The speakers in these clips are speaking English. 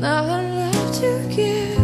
not left to give.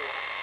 Bless you.